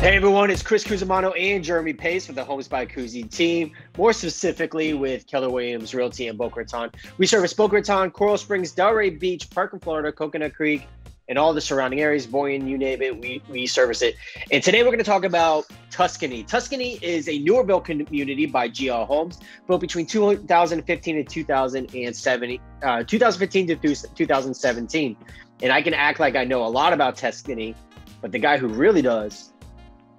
Hey everyone, it's Chris Cusimano and Jeremy Pace with the Homes by Cusi team, more specifically with Keller Williams Realty in Boca Raton. We service Boca Raton, Coral Springs, Delray Beach, Parkland, Florida, Coconut Creek, and all the surrounding areas. Boyne, you name it, we, we service it. And today we're going to talk about Tuscany. Tuscany is a newer built community by GL Homes, built between 2015 and 2070, uh, 2015 to 2017. And I can act like I know a lot about Tuscany, but the guy who really does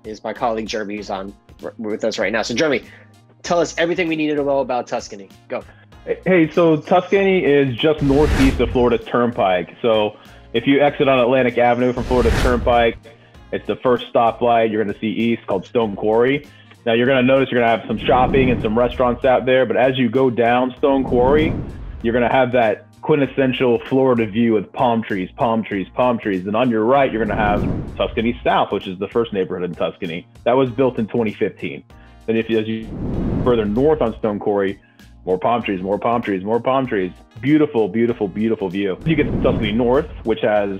is my colleague Jeremy, who's on with us right now. So, Jeremy, tell us everything we need to know about Tuscany. Go. Hey, so Tuscany is just northeast of Florida Turnpike. So, if you exit on Atlantic Avenue from Florida Turnpike, it's the first stoplight you're going to see east called Stone Quarry. Now, you're going to notice you're going to have some shopping and some restaurants out there, but as you go down Stone Quarry, you're going to have that quintessential Florida view with palm trees, palm trees, palm trees. And on your right, you're going to have Tuscany South, which is the first neighborhood in Tuscany. That was built in 2015. Then if you, as you further north on Stone Quarry, more palm trees, more palm trees, more palm trees. Beautiful, beautiful, beautiful view. You get to Tuscany North, which has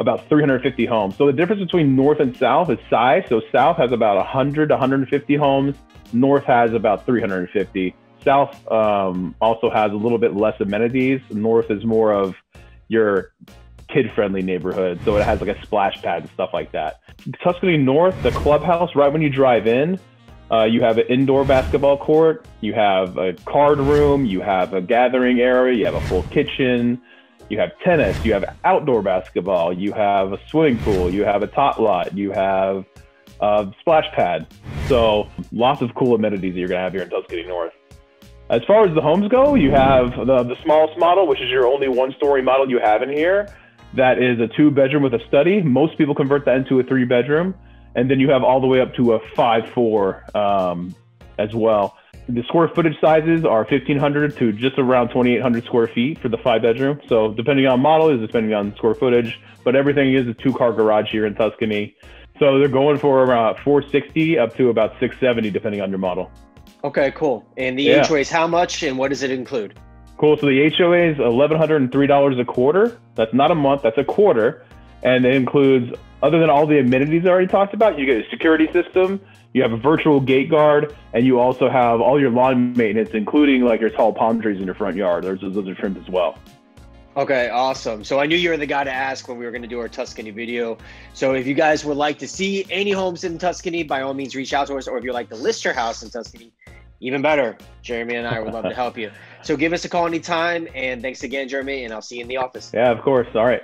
about 350 homes. So the difference between north and south is size. So south has about 100 to 150 homes. North has about 350. South um, also has a little bit less amenities. North is more of your kid-friendly neighborhood, so it has like a splash pad and stuff like that. Tuscany North, the clubhouse, right when you drive in, uh, you have an indoor basketball court, you have a card room, you have a gathering area, you have a full kitchen, you have tennis, you have outdoor basketball, you have a swimming pool, you have a tot lot, you have a splash pad. So lots of cool amenities that you're gonna have here in Tuscany North. As far as the homes go, you have the, the smallest model, which is your only one story model you have in here. That is a two bedroom with a study. Most people convert that into a three bedroom. And then you have all the way up to a five four um, as well. The square footage sizes are 1,500 to just around 2,800 square feet for the five bedroom. So depending on model is depending on square footage, but everything is a two car garage here in Tuscany. So they're going for around 460 up to about 670 depending on your model. Okay, cool. And the yeah. HOA is how much and what does it include? Cool. So the HOA is $1,103 a quarter. That's not a month, that's a quarter. And it includes, other than all the amenities I already talked about, you get a security system, you have a virtual gate guard, and you also have all your lawn maintenance, including like your tall palm trees in your front yard. Those, those are trimmed as well. Okay, awesome. So I knew you were the guy to ask when we were going to do our Tuscany video. So if you guys would like to see any homes in Tuscany, by all means, reach out to us. Or if you'd like to list your house in Tuscany, even better. Jeremy and I would love to help you. So give us a call anytime. And thanks again, Jeremy. And I'll see you in the office. Yeah, of course. All right.